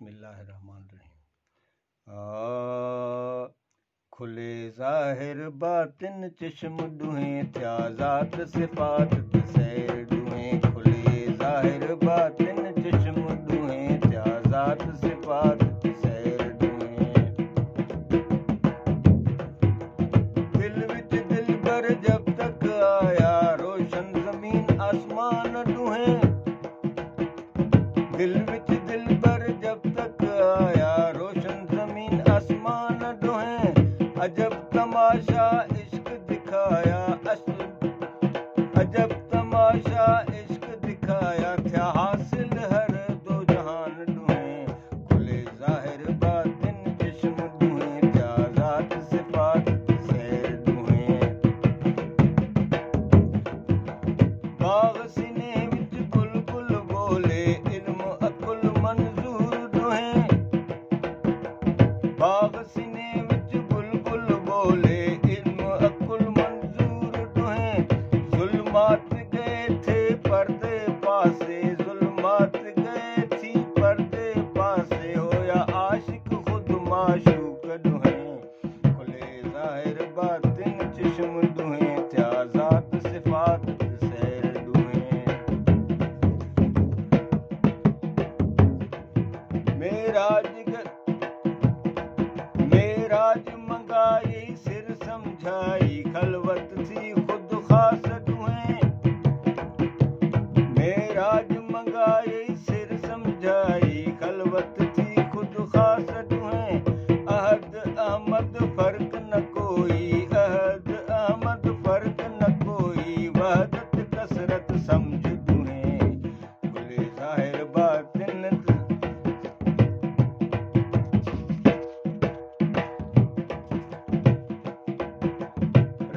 बिस्मिल्लाहिर्रहमानिर्रहीम। खुले ज़ाहिर बातिन चश्म दुहें थिया ज़ात सिफ़ात सैर दुहें। खुले ज़ाहिर बातिन चश्म दुहें थिया ज़ात सिफ़ात सैर दुहें। दिल विच दिल पर जब तक आया रोशन ज़मीन, आसमान दुहें। Kaya. खलवत थी खुद खास दुहें मेराज मंगाई सिर समझाई खलवत थी खुद खास दुहें अहद अहमद फर्क न कोई अहद अहमद फर्क न कोई वहदत कसरत समझ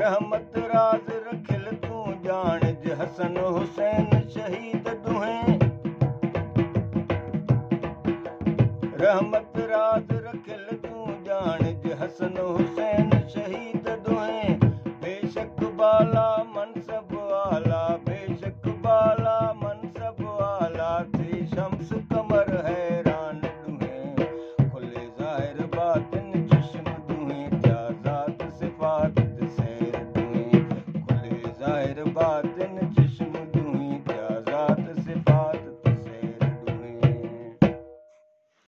رحمت راج رکل تون ڄاڻ ج هسن حسين شهيد دهين. رحمت راج رکل تون ڄاڻ ج هسن حسين